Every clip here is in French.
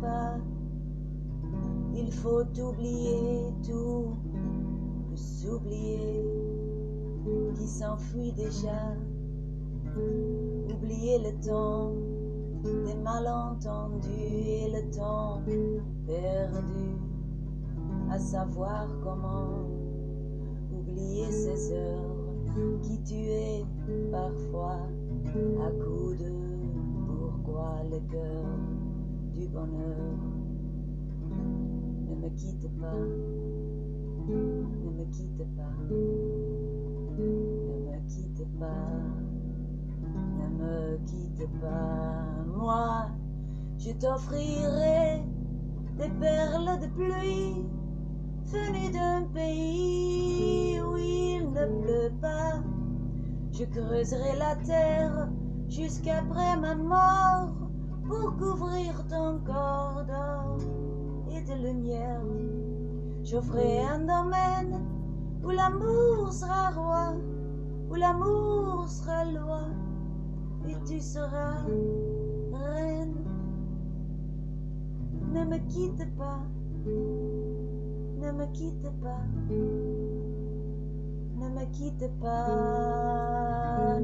pas. Il faut oublier tout, peut s'oublier qui s'enfuit déjà. Oublier le temps des malentendus et le temps perdu à savoir comment oublier ces heures qui tuaient parfois à coups de pourquoi le cœur du bonheur. Ne me quitte pas, ne me quitte pas, ne me quitte pas, ne me quitte pas. Moi, je t'offrirai des perles de pluie venues d'un pays où il ne pleut pas. Je creuserai la terre jusqu'après ma mort pour couvrir ton corps d'or et de lumière. J'offrirai un domaine où l'amour sera roi, où l'amour sera loi, et tu seras reine. Ne me quitte pas, ne me quitte pas, ne me quitte pas,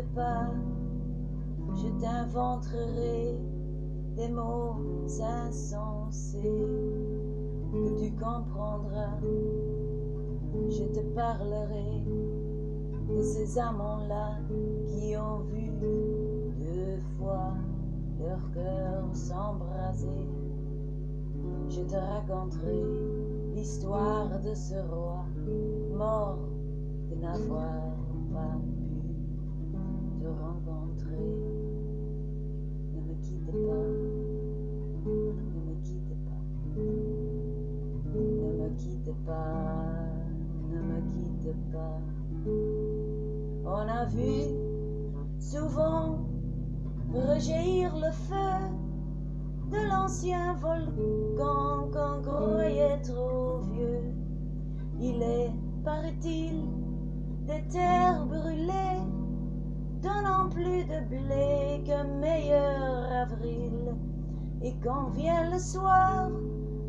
pas, je t'inventerai des mots insensés que tu comprendras. Je te parlerai de ces amants-là qui ont vu deux fois leur cœur s'embraser. Je te raconterai l'histoire de ce roi mort de n'avoir pas rencontrer. Ne me quitte pas, ne me quitte pas, ne me quitte pas, ne me quitte pas. On a vu souvent rejaillir le feu de l'ancien volcan qu'on croyait trop vieux. Il est, paraît-il, des terres brûlées, donnant plus de blé qu'un meilleur avril. Et quand vient le soir,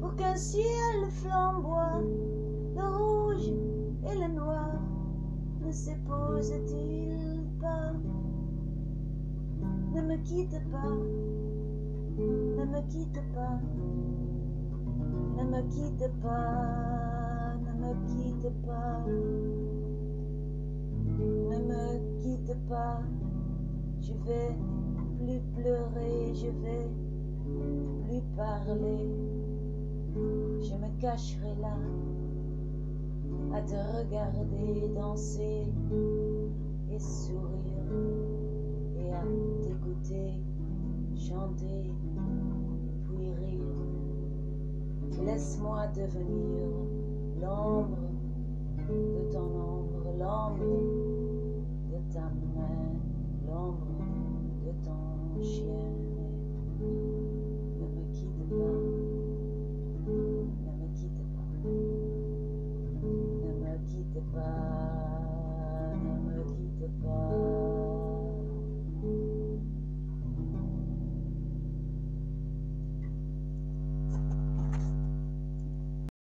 pour qu'un ciel flamboie, le rouge et le noir ne s'épousent-ils pas? Ne me quitte pas, ne me quitte pas, ne me quitte pas, ne me quitte pas, pas, je vais plus pleurer, je vais plus parler, je me cacherai là à te regarder danser et sourire et à t'écouter chanter puis rire. Laisse-moi devenir